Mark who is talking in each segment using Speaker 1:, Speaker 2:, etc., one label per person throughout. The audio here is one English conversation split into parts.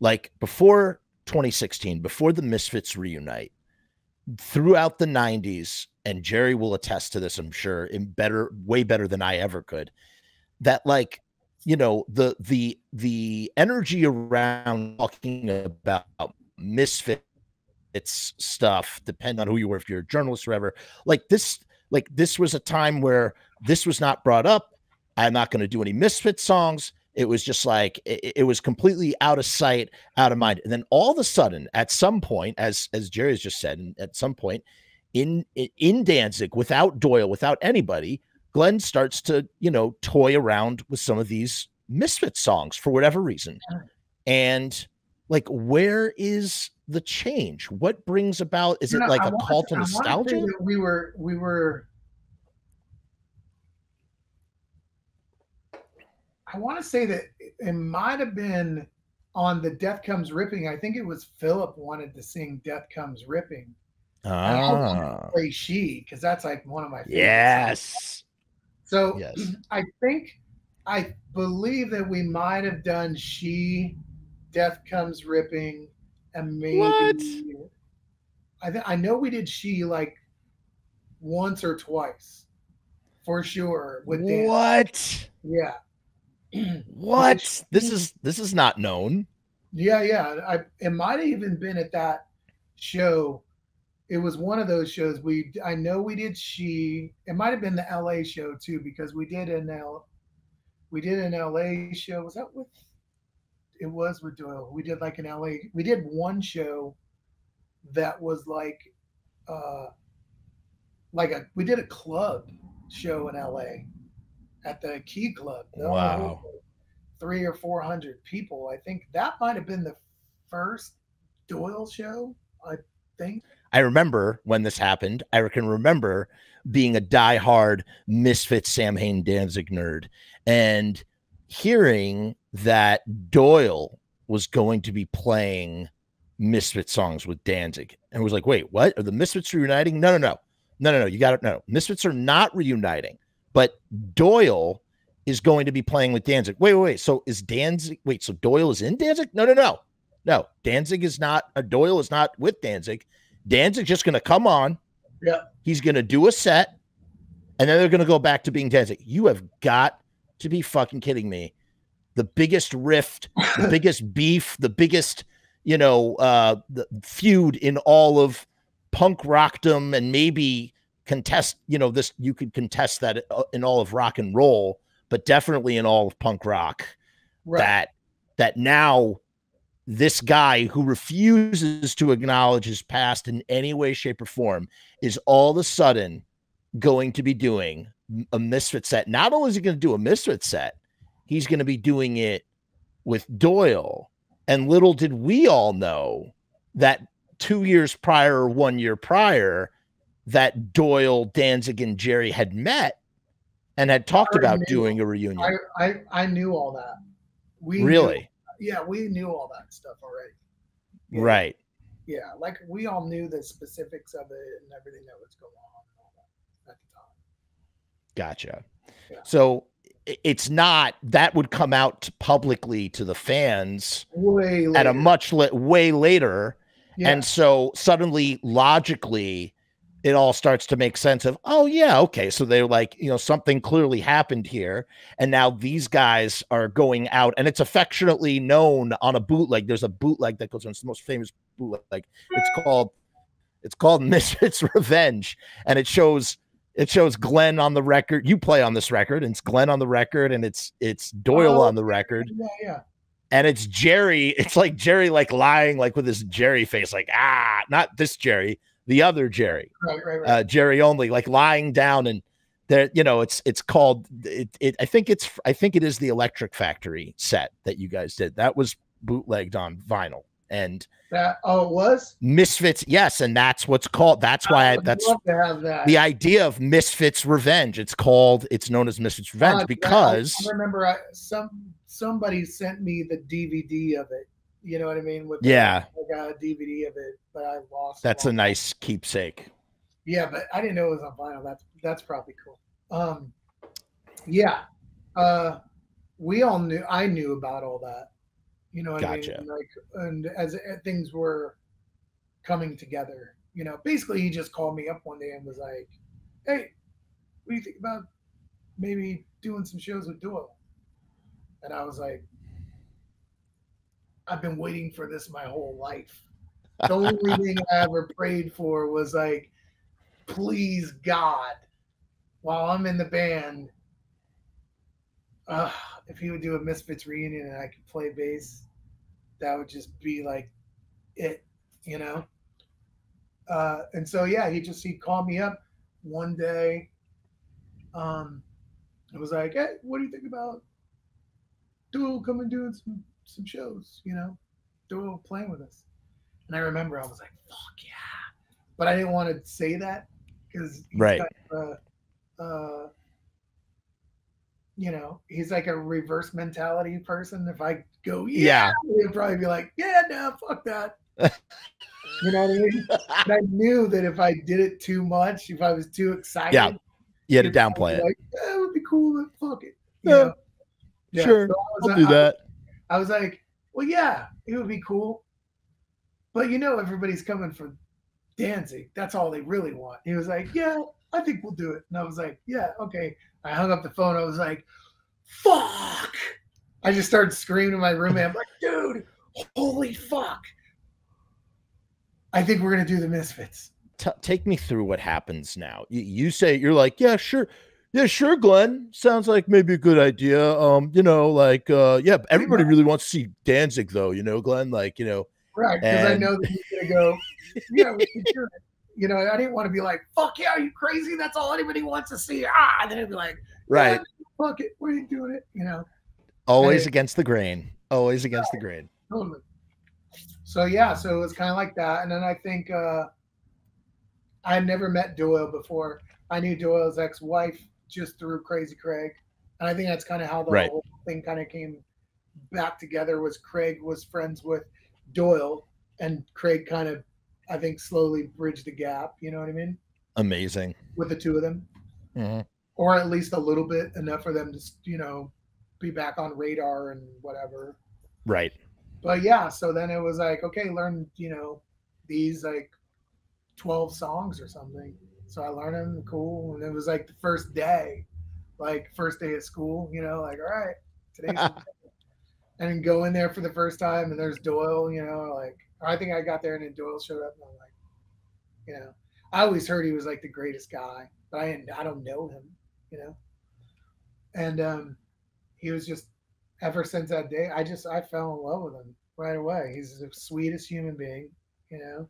Speaker 1: Like before 2016, before the Misfits reunite, throughout the 90s, and Jerry will attest to this, I'm sure, in better, way better than I ever could. That like, you know, the the the energy around talking about misfits stuff, depend on who you were, if you're a journalist or whatever, like this, like this was a time where this was not brought up. I'm not going to do any misfit songs. It was just like it, it, was completely out of sight, out of mind. And then all of a sudden, at some point, as as Jerry has just said, at some point in in Danzig, without Doyle, without anybody, Glenn starts to you know toy around with some of these misfit songs for whatever reason. And like, where is the change? What brings about? Is you it know, like I a call to, to nostalgia?
Speaker 2: We were we were I want to say that it might have been on the Death Comes Ripping. I think it was Philip wanted to sing Death Comes Ripping. Ah. play she because that's like one of my
Speaker 1: favorites. Yes.
Speaker 2: So yes. I think I believe that we might have done she, Death Comes Ripping, and maybe what? I th- I know we did she like once or twice for sure with
Speaker 1: Dan. What?
Speaker 2: Yeah
Speaker 1: what? This is this is not known.
Speaker 2: Yeah, yeah. I it might have even been at that show. It was one of those shows we I know we did she it might have been the LA show too because we did an L we did an LA show. Was that with it was with Doyle. We did like an LA we did one show that was like uh like a we did a club show in LA at the Key Club.
Speaker 1: Wow.
Speaker 2: Three or four hundred people. I think that might have been the first Doyle show. I think.
Speaker 1: I remember when this happened. I can remember being a die-hard Misfit Samhain Danzig nerd and hearing that Doyle was going to be playing Misfit songs with Danzig. And was like, wait, what? Are the Misfits reuniting? No, no, no. No, no, no. You got it. No, Misfits are not reuniting. But Doyle is going to be playing with Danzig. Wait, wait, wait. So is Danzig? Wait, so Doyle is in Danzig? No, no, no, no. Danzig is not. Uh, Doyle is not with Danzig. Danzig's just going to come on.
Speaker 2: Yeah.
Speaker 1: He's going to do a set, and then they're going to go back to being Danzig. You have got to be fucking kidding me. The biggest rift, the biggest beef, the biggest, you know, uh, the feud in all of punk rockdom and maybe contest, you know, this you could contest that uh, in all of rock and roll, but definitely in all of punk rock. Right. That that now this guy who refuses to acknowledge his past in any way, shape, or form is all of a sudden going to be doing a misfit set. Not only is he going to do a misfit set, he's going to be doing it with Doyle. And little did we all know that two years prior or one year prior, that Doyle, Danzig, and Jerry had met and had talked about knew, doing a reunion.
Speaker 2: I, I, I knew all that.
Speaker 1: We really,
Speaker 2: knew, yeah, we knew all that stuff already. Yeah.
Speaker 1: Right.
Speaker 2: Yeah, like we all knew the specifics of it and everything that was going on at the time.
Speaker 1: Gotcha. Yeah. So it's not that would come out publicly to the fans
Speaker 2: way
Speaker 1: at a much la- way later. Yeah. And so suddenly, logically, it all starts to make sense of oh yeah okay so they're like you know something clearly happened here and now these guys are going out and it's affectionately known on a bootleg there's a bootleg that goes on it's the most famous bootleg it's called it's called misfits revenge and it shows it shows glenn on the record you play on this record and it's glenn on the record and it's it's doyle oh, on the record.
Speaker 2: yeah yeah.
Speaker 1: And it's jerry it's like jerry like lying like with his jerry face like ah not this jerry the other Jerry,
Speaker 2: right, right, right.
Speaker 1: Uh, Jerry only, like lying down and there, you know, it's it's called it, it. I think it's I think it is the Electric Factory set that you guys did. That was bootlegged on vinyl and
Speaker 2: that oh it was
Speaker 1: misfits yes and that's what's called that's why I, that's
Speaker 2: that.
Speaker 1: the idea of misfits revenge it's called it's known as misfits revenge uh, because
Speaker 2: I, I remember I, some somebody sent me the dvd of it you know what I mean? With
Speaker 1: yeah,
Speaker 2: I got a DVD of it, but I lost.
Speaker 1: That's a nice keepsake.
Speaker 2: Yeah, but I didn't know it was on vinyl. That's that's probably cool. Um, yeah. uh, we all knew. I knew about all that. You know what
Speaker 1: Gotcha.
Speaker 2: I mean? Like, and as uh, things were coming together, you know, basically he just called me up one day and was like, "Hey, what do you think about maybe doing some shows with Doyle?" And I was like, "I've been waiting for this my whole life. The only thing I ever prayed for was like, please God, while I'm in the band, uh, if he would do a Misfits reunion and I could play bass, that would just be like it, you know. Uh, and so yeah, he just he called me up one day. Um, it was like, hey, what do you think about Doyle coming doing some some shows? You know, Doyle playing with us. And I remember I was like, fuck yeah, but I didn't want to say that because
Speaker 1: Right.
Speaker 2: uh, uh, you know, he's like a reverse mentality person. If I go, yeah,
Speaker 1: Yeah.
Speaker 2: he'd probably be like, yeah, no, fuck that. you know what I mean? And I knew that if I did it too much, if I was too excited,
Speaker 1: Yeah, You had to downplay it.
Speaker 2: Like, it would be cool, but fuck it. you
Speaker 1: Yeah,
Speaker 2: know? Yeah,
Speaker 1: sure,
Speaker 2: so I was
Speaker 1: I'll do
Speaker 2: like-
Speaker 1: that.
Speaker 2: I was like, well, yeah, it would be cool. But you know, everybody's coming for Danzig. That's all they really want. He was like, yeah, I think we'll do it. And I was like, yeah, okay. I hung up the phone. I was like, fuck. I just started screaming to my roommate. I'm like, dude, holy fuck. I think we're going to do the Misfits.
Speaker 1: T- take me through what happens now. You, you say you're like, yeah, sure, yeah, sure, Glenn. Sounds like maybe a good idea. Um, you know, like, uh, yeah, everybody really wants to see Danzig, though. You know, Glenn, like, you know,
Speaker 2: Right. Because I know that he's going to go, yeah, we can do it. You know, I didn't want to be like, fuck yeah, are you crazy? That's all anybody wants to see. Ah, and then it'd be like,
Speaker 1: right?
Speaker 2: "Yeah, fuck it, we ain't doing it. You know,
Speaker 1: Always against the grain. Always against the grain.
Speaker 2: totally. So yeah, so it was kind of like that, and then I think uh, I had never met Doyle before. I knew Doyle's ex-wife just through Crazy Craig, and I think that's kind of how the
Speaker 1: Right.
Speaker 2: whole thing kind of came back together. Was Craig was friends with Doyle, and Craig kind of, I think, slowly bridged the gap. You know what I mean?
Speaker 1: Amazing.
Speaker 2: With the two of them.
Speaker 1: Mhm.
Speaker 2: or at least a little bit enough for them to you know be back on radar and whatever
Speaker 1: Right.
Speaker 2: but yeah so then it was like okay learn you know these like 12 songs or something so i learned them cool and it was like the first day like first day of school you know like all right today's and go in there for the first time and there's doyle you know like i think i got there and then doyle showed up and i'm like you know i always heard he was like the greatest guy but i didn't i don't know him you know? And um he was just ever since that day i just i fell in love with him right away. He's the sweetest human being you know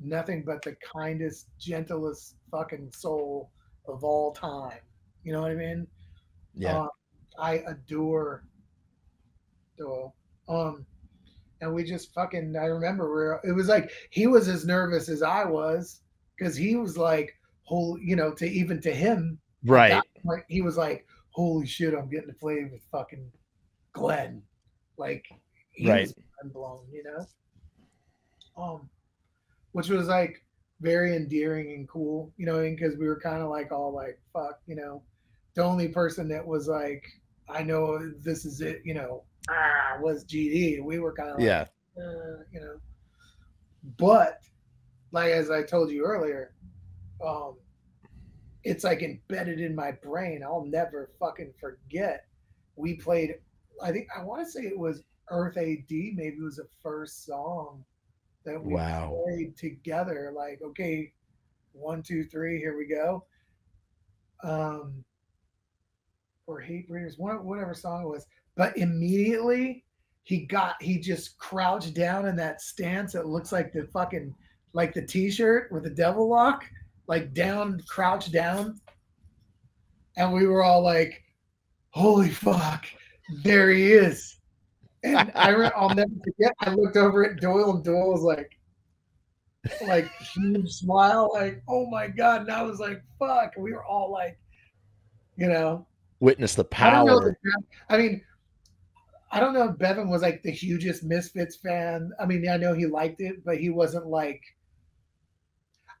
Speaker 2: nothing but the kindest gentlest fucking soul of all time you know what i mean
Speaker 1: Yeah.
Speaker 2: um, i adore Doyle. um and we just fucking i remember where it was like he was as nervous as i was because he was like whole you know to even to him
Speaker 1: right.
Speaker 2: like he was like, "Holy shit, I'm getting to play with fucking Glenn." Like, he
Speaker 1: Right.
Speaker 2: was mind blown, you know. Um, which was like very endearing and cool, you know, because we were kind of like all like, "Fuck," you know. The only person that was like, "I know this is it," you know, ah, was GD. We were kind of like,
Speaker 1: Yeah.
Speaker 2: uh, you know. But like as I told you earlier, um, it's like embedded in my brain. I'll never fucking forget. We played. I think I want to say it was Earth AD. Maybe it was the first song that we
Speaker 1: Wow.
Speaker 2: played together. Like, okay, one, two, three, here we go. Um, or Hate Breeders, one whatever song it was. But immediately he got he just crouched down in that stance. It looks like the fucking like the t-shirt with the devil lock, like down, crouched down. And we were all like, holy fuck, there he is. And I re- I'll never forget. I looked over at Doyle, and Doyle was like, like huge smile, like, oh my god. And I was like, fuck. And we were all like, you know,
Speaker 1: Witness the
Speaker 2: I
Speaker 1: power.
Speaker 2: Bev- I mean, I don't know if Bevan was like the hugest Misfits fan. I mean, I know he liked it, but he wasn't like.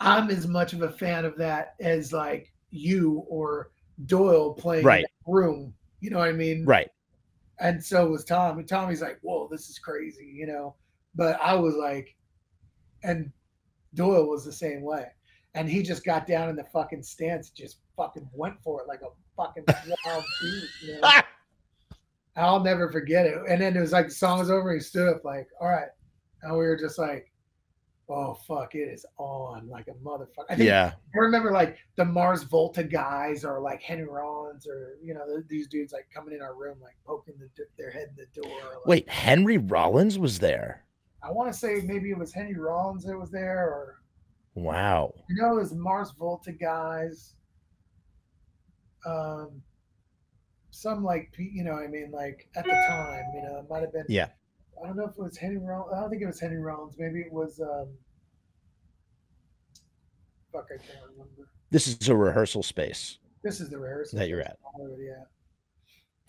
Speaker 2: I'm as much of a fan of that as like you or Doyle playing
Speaker 1: Right.
Speaker 2: room. You know what I mean?
Speaker 1: Right.
Speaker 2: And so was Tom. And Tommy's like, whoa, this is crazy, you know. But I was like, and Doyle was the same way. And he just got down in the fucking stance, just fucking went for it like a fucking wild beast, you know? I'll never forget it. And then it was like the song was over, and he stood up like, all right. And we were just like, oh fuck, it is on like a motherfucker. I think
Speaker 1: Yeah.
Speaker 2: I remember like the Mars Volta guys or like Henry Rollins or you know these dudes like coming in our room like poking the, their head in the door. Like,
Speaker 1: Wait, Henry Rollins was there.
Speaker 2: I want to say maybe it was Henry Rollins that was there or
Speaker 1: Wow.
Speaker 2: you know it was Mars Volta guys. Um, some like you know I mean like at the time you know it might have been
Speaker 1: Yeah.
Speaker 2: I don't know if it was Henry Rollins. I don't think it was Henry Rollins. Maybe it was um. Fuck, I can't remember.
Speaker 1: This is a rehearsal space.
Speaker 2: This is the rehearsal
Speaker 1: That you're at.
Speaker 2: Oh, yeah.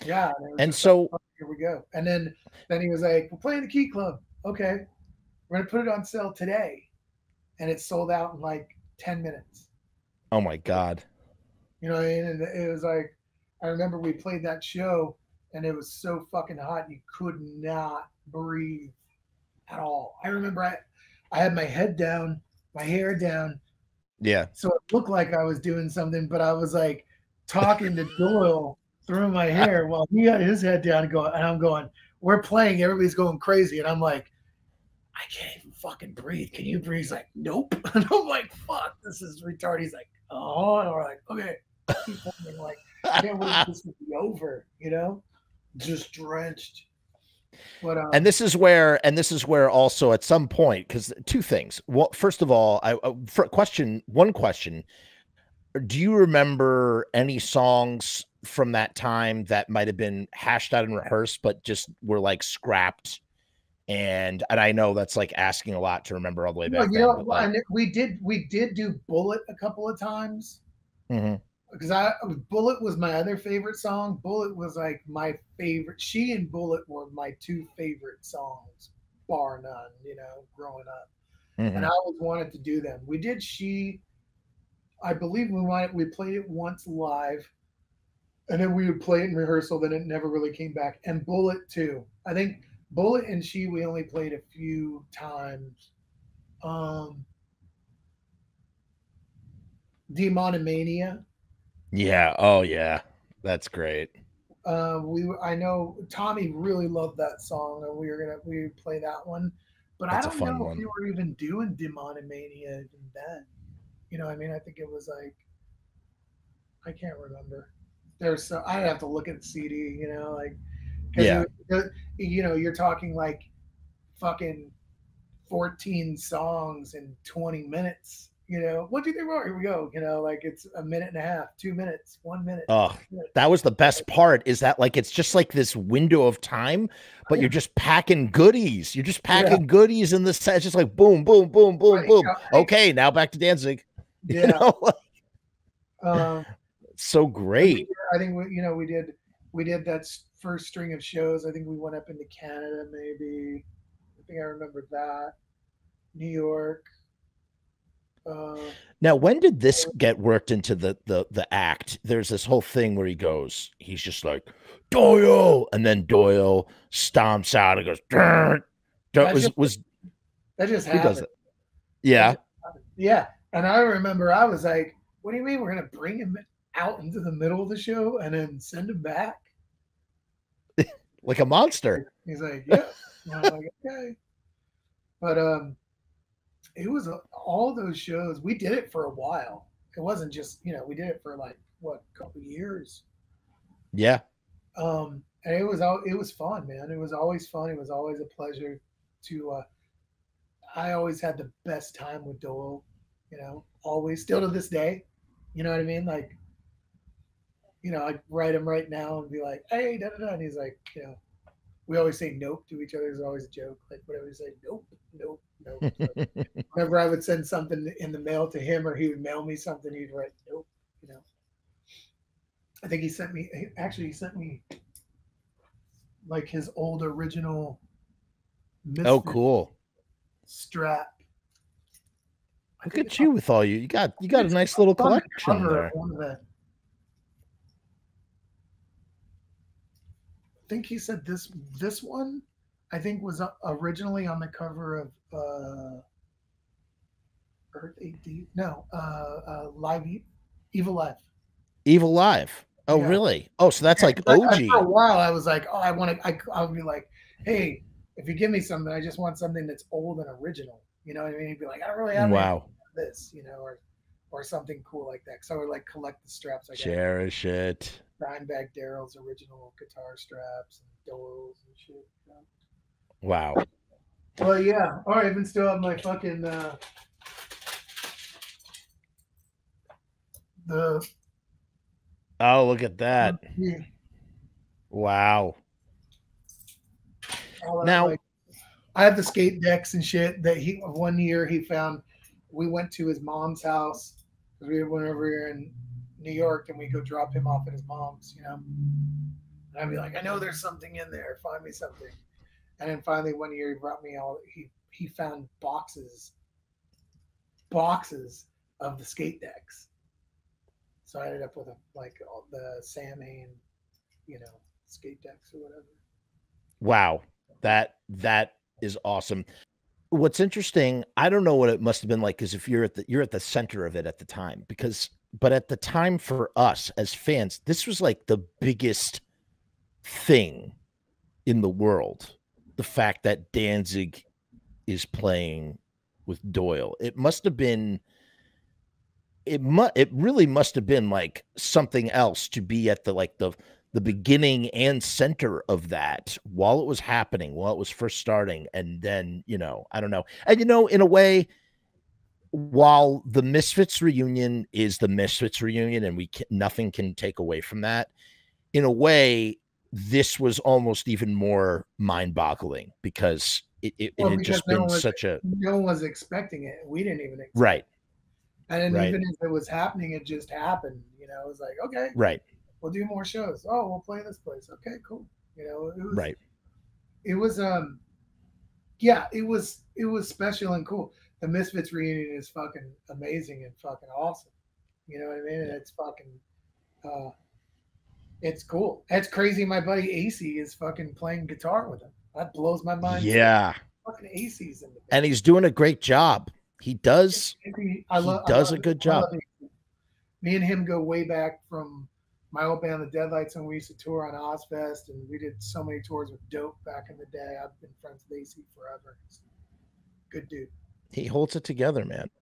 Speaker 2: Yeah. was
Speaker 1: And so
Speaker 2: like, "Fuck, here we go. And then then he was like, "We're playing the Key Club. Okay, we're gonna put it on sale today," and it sold out in like ten minutes.
Speaker 1: oh my God.
Speaker 2: You know what I mean? And it was like, I remember we played that show, and it was so fucking hot you could not breathe at all. I remember I, I had my head down, my hair down,
Speaker 1: Yeah.
Speaker 2: so it looked like I was doing something, but I was like talking to Doyle through my hair while he had his head down and going, and I'm going, we're playing, everybody's going crazy, and I'm like, I can't even fucking breathe. Can you breathe? He's like, nope. And I'm like, fuck, this is retarded. He's like, oh, and we're like, okay. Keep like, I can't wait for this to be over, you know? Just drenched. But um,
Speaker 1: and this is where and this is where also at some point because two things well first of all i uh, for question one question do you remember any songs from that time that might have been hashed out and rehearsed but just were like scrapped and and i know that's like asking a lot to remember all the way
Speaker 2: well,
Speaker 1: back
Speaker 2: you
Speaker 1: then,
Speaker 2: know,
Speaker 1: like-
Speaker 2: we did we did do Bullet a couple of times.
Speaker 1: Mhm.
Speaker 2: Because I Bullet was my other favorite song. Bullet was like my favorite. She and Bullet were my two favorite songs, bar none. You know, growing up,
Speaker 1: Mhm.
Speaker 2: and I always wanted to do them. We did she. I believe we wanted we played it once live, and then we would play it in rehearsal. Then it never really came back. And Bullet too. I think Bullet and she we only played a few times. Um, Demonomania.
Speaker 1: Yeah oh yeah that's great
Speaker 2: uh, we I know Tommy really loved that song, and we were gonna we would play that one. But
Speaker 1: That's
Speaker 2: I don't know
Speaker 1: one.
Speaker 2: if we were even doing Demonomania even then. You know, I mean, I think it was like I can't remember. There's so I'd have to look at the CD. You know, like
Speaker 1: Yeah.
Speaker 2: it- you know, you're talking like fucking 14 songs in 20 minutes. You know, what do you think? More? Here we go. You know, like it's a minute and a half, two minutes, one minute.
Speaker 1: oh that was the best part is that like it's just like this window of time but you're just packing goodies you're just packing goodies in the set it's just like boom boom boom boom
Speaker 2: Right,
Speaker 1: boom
Speaker 2: yeah,
Speaker 1: okay now back to danzig you
Speaker 2: Yeah.
Speaker 1: know
Speaker 2: Um,
Speaker 1: so great
Speaker 2: I think we, you know, we did we did that first string of shows. I think we went up into Canada, maybe. I think I remember that. New York. Uh,
Speaker 1: now when did this get worked into the the the act there's this whole thing where he goes he's just like doyle and then doyle stomps out and goes "Durr." Dur-
Speaker 2: That's
Speaker 1: was
Speaker 2: just-
Speaker 1: was
Speaker 2: that just happened.
Speaker 1: does it yeah
Speaker 2: Yeah, and I remember I was like, "What do you mean we're gonna bring him out into the middle of the show and then send him back?"
Speaker 1: like a monster
Speaker 2: He's like, "Yeah." I'm like, "Okay," but um, it was a, all those shows. We did it for a while. It wasn't just you know we did it for like what a couple years.
Speaker 1: yeah
Speaker 2: um and it was all it was fun man it was always fun it was always a pleasure to uh i always had the best time with doyle you know always still to this day you know what i mean like you know i write him right now and be like hey da, da, da. and he's like you know we always say nope to each other is always a joke like whatever we say nope nope nope So whenever i would send something in the mail to him or he would mail me something he'd write nope you know I think he sent me. Actually, he sent me like his old original.
Speaker 1: oh cool
Speaker 2: Strap. I
Speaker 1: look at you with all you you got you got a nice little collection there
Speaker 2: One of the. Think he said this this one I think was uh, originally on the cover of uh Earth AD. No, uh, uh Live e- Evil Live.
Speaker 1: Evil Live. Oh,
Speaker 2: Yeah.
Speaker 1: really? Oh, so that's like
Speaker 2: I-
Speaker 1: OG.
Speaker 2: for a while, I was like, oh, I want to. I, I'll be like, hey, if you give me something, I just want something that's old and original. You know what I mean? He'd be like, I don't really have
Speaker 1: Wow.
Speaker 2: this, you know, or or something cool like that. So I would like collect the straps. I
Speaker 1: Cherish it.
Speaker 2: Dimebag Darrell's original guitar straps and Doyle's and shit. You know?
Speaker 1: Wow.
Speaker 2: Well, yeah. All right, I even still have my fucking uh, the
Speaker 1: Oh, look at that.
Speaker 2: yeah,
Speaker 1: Wow.
Speaker 2: all
Speaker 1: Now-
Speaker 2: like- I have the skate decks and shit that he one year he found. We went to his mom's house because we went over here in New York and we go drop him off at his mom's, you know. And I'd be like, I know there's something in there. Find me something. And then finally one year he brought me all he he found boxes, boxes of the skate decks. So I ended up with a, like all the Samhain, you know, skate decks or whatever.
Speaker 1: Wow. That that is awesome. What's interesting, I don't know what it must have been like because if you're at the you're at the center of it at the time, because but at the time for us as fans, this was like the biggest thing in the world. The fact that Danzig is playing with Doyle. It must have been it mu- it really must have been like something else to be at the like the the beginning and center of that while it was happening, while it was first starting, and then you know, I don't know, and you know, in a way, while the Misfits reunion is the Misfits reunion, and we can, nothing can take away from that. In a way, this was almost even more mind-boggling because it, it,
Speaker 2: Well,
Speaker 1: it had
Speaker 2: because
Speaker 1: just
Speaker 2: no
Speaker 1: been
Speaker 2: was-
Speaker 1: such a
Speaker 2: No one was expecting it. We didn't even expect
Speaker 1: right,
Speaker 2: And then
Speaker 1: Right.
Speaker 2: even if it was happening, it just happened. You know, it was like, okay,
Speaker 1: right,
Speaker 2: we'll do more shows. Oh, we'll play this place. Okay, cool. You know, it was
Speaker 1: right.
Speaker 2: it was um yeah, it was it was special and cool. The Misfits reunion is fucking amazing and fucking awesome. You know what I mean? And it's fucking uh it's cool. It's crazy my buddy Acey is fucking playing guitar with him. That blows my mind.
Speaker 1: Yeah,
Speaker 2: Fucking Acey's in the band.
Speaker 1: and he's doing a great job. He does.
Speaker 2: He, I
Speaker 1: He does
Speaker 2: I
Speaker 1: a
Speaker 2: love-
Speaker 1: good job.
Speaker 2: Me and him go way back from my old band, the Deadlights, and we used to tour on Ozzfest, and we did so many tours with Dope back in the day. I've been friends with Acey forever. Good dude.
Speaker 1: He holds it together, man.